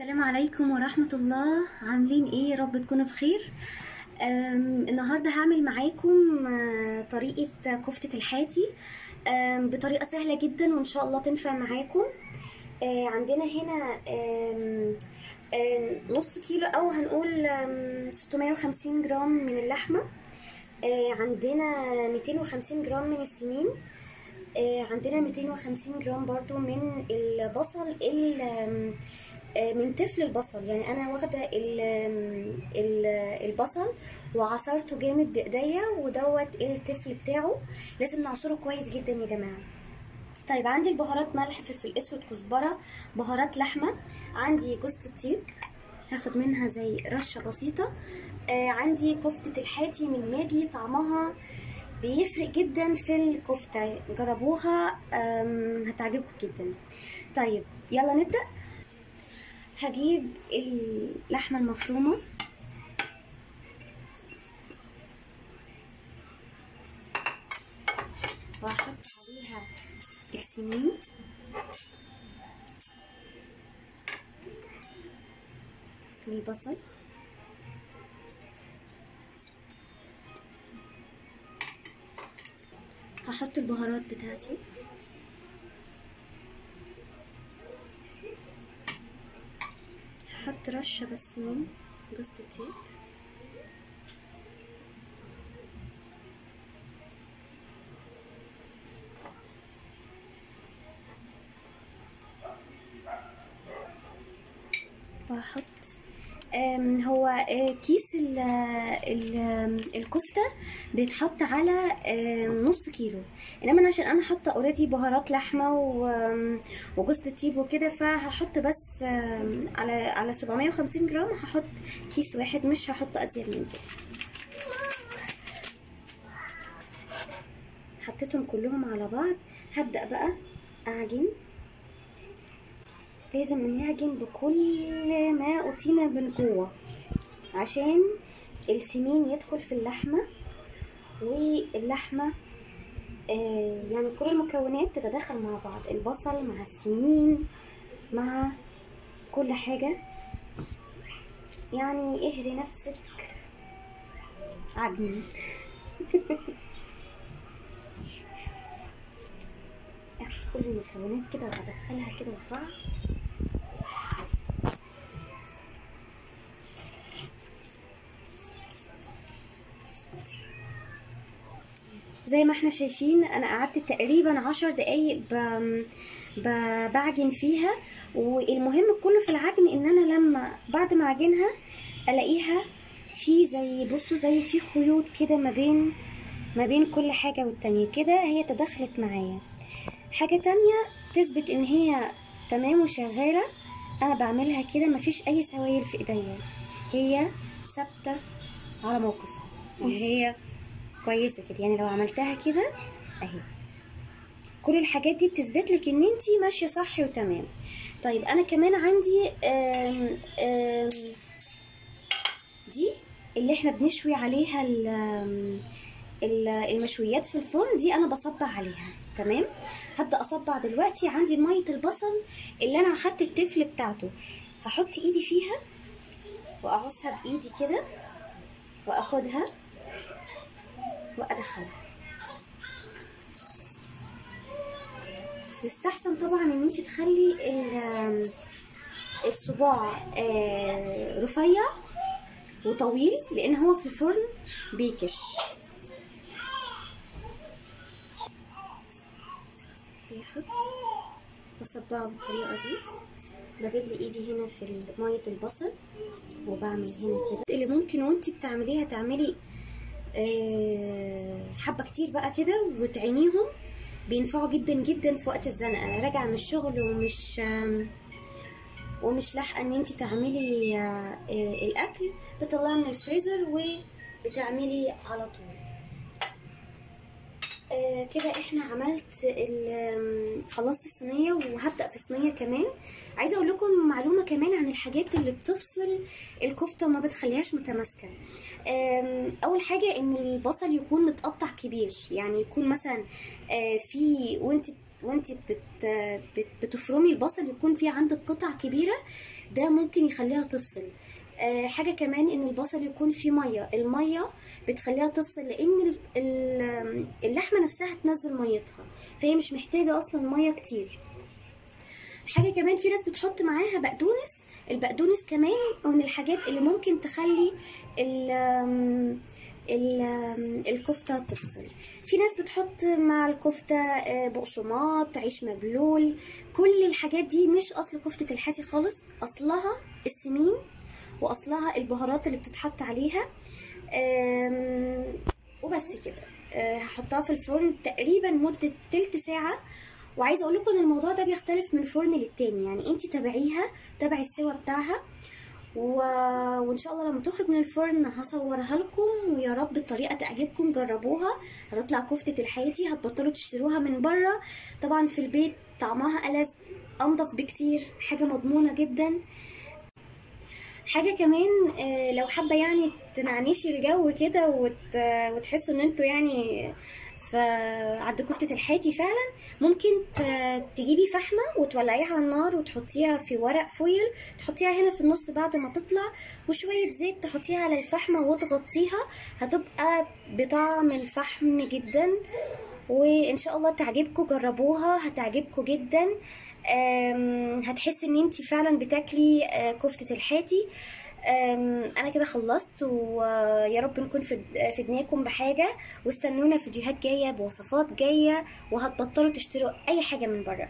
السلام عليكم ورحمة الله. عاملين إيه؟ رب تكونوا بخير. النهاردة هعمل معاكم آه، طريقة كفتة الحاتي بطريقة سهلة جدا وإن شاء الله تنفع معاكم. آه، عندنا هنا آم، نص كيلو أو هنقول أم، 650 جرام من اللحمة. عندنا 250 جرام من السمين. عندنا 250 جرام برضو من البصل من تفل البصل. يعني أنا واخدة البصل وعصرته جامد بإيديا ودوت التفل بتاعه. لازم نعصره كويس جدا يا جماعة. طيب عندي البهارات ملح فلفل أسود كزبرة بهارات لحمة. عندي جوز الطيب هاخد منها زي رشة بسيطة. آه عندي كفتة الحاتي من ماجي طعمها بيفرق جدا في الكفتة. جربوها هتعجبكم جدا. طيب يلا نبدأ. هجيب اللحمة المفرومة. وأحط عليها السمين. والبصل. هحط البهارات بتاعتي. هحط رشة بس من جوز الطيب وهحط هو آه، كيس ال ال الكفتة بيتحط على نص كيلو. إنما أنا عشان أنا حاطة already بهارات لحمة وجوز الطيب وكده فهحط بس على على 750 جرام هحط كيس واحد مش هحط أزيد من كده. حطيتهم كلهم على بعض. هبدأ بقى أعجن. لازم نعجن بكل ما أوتينا من جوه عشان السمين يدخل في اللحمة واللحمة آه يعني كل المكونات تتداخل مع بعض. البصل مع السمين مع كل حاجة. يعني اهري نفسك. عجن اخد كل المكونات كده وأدخلها كده في بعض. زي ما إحنا شايفين أنا قعدت تقريبا عشر دقايق. بعجن فيها. والمهم كله في العجن إن أنا لما بعد ما أعجنها ألاقيها في زي بصوا زي في خيوط كده ما بين ما بين كل حاجة والتانية كده هي تدخلت معايا. حاجة تانية تثبت إن هي تمام وشغالة أنا بعملها كده مفيش أي سوائل في إيديا. هي ثابتة على موقفها. يعني هي كويسة كده. يعني لو عملتها كده أهي. كل الحاجات دي بتثبت لك إن انتي ماشية صح وتمام. طيب أنا كمان عندي آم آم دي اللي إحنا بنشوي عليها المشويات في الفرن دي أنا بصبع عليها. تمام؟ هبدأ أصبع دلوقتي. عندي مية البصل اللي أنا أخدت التفل بتاعته. هحط إيدي فيها واقصها بإيدي كده وأخدها. وادخلها يستحسن طبعا إن أنت تخلي ال- الصباع آه، رفيع وطويل لأن هو في الفرن بيكش. ياخد بصبعه بالطريقة دي. ببل ايدي هنا في مية البصل وبعمل هنا كده. اللي ممكن وانتي بتعمليها تعملي حبة كتير بقى كده وتعينيهم. بينفعوا جدا جدا في وقت الزنقة. أنا راجعة من الشغل ومش ومش لاحقة إن انت تعملي آه، آه، الأكل بتطلعي من الفريزر وبتعملي على طول. آه، كده إحنا عملت خلصت الصينية وهبدأ في صينيه كمان. عايزة أقول لكم معلومة كمان عن الحاجات اللي بتفصل الكفتة وما بتخليهاش متماسكة. أول حاجة إن البصل يكون متقطع كبير يعني يكون مثلا آه، في وانت وانت بت بت- بتفرمي البصل يكون في عندك قطع كبيرة ده ممكن يخليها تفصل. حاجة كمان إن البصل يكون فيه مية. المية بتخليها تفصل لأن ال- ال- اللحمة نفسها تنزل ميتها فهي مش محتاجة أصلا مية كتير. حاجة كمان في ناس بتحط معاها بقدونس. البقدونس كمان من الحاجات اللي ممكن تخلي ال الكفتة تفصل. في ناس بتحط مع الكفتة آه، بقسماط عيش مبلول. كل الحاجات دي مش أصل كفتة الحاتي خالص أصلها السمين وأصلها البهارات اللي بتتحط عليها. وبس كده. آه، هحطها في الفرن تقريبا مدة تلت ساعة. وعايزة أقول لكم إن الموضوع ده بيختلف من فرن للتاني. يعني انت تابعيها تابعي السوا بتاعها. و... وإن شاء الله لما تخرج من الفرن هصورها لكم. ويا رب الطريقة تعجبكم جربوها. هتطلع كفتة الحياتي هتبطلوا تشتروها من بره. طبعا في البيت طعمها ألذ أنضف بكتير حاجة مضمونة جدا. حاجة كمان آه، لو حابة يعني تنعنشي الجو كده وت... وتحسوا إن أنتوا يعني عند كفتة الحاتي فعلا ممكن. تجيبي فحمة وتولعيها على النار وتحطيها في ورق فويل تحطيها هنا في النص بعد ما تطلع وشوية زيت تحطيها على الفحمة وتغطيها هتبقى بطعم الفحم جدا وإن شاء الله تعجبكم جربوها هتعجبكم جدا هتحسي إن أنتي فعلا بتاكلي آه، كفتة الحاتي. أنا كده خلصت ويا رب نكون فد- فدناكم بحاجة. واستنونا فيديوهات جاية بوصفات جاية وهتبطلوا تشتروا أي حاجة من بره.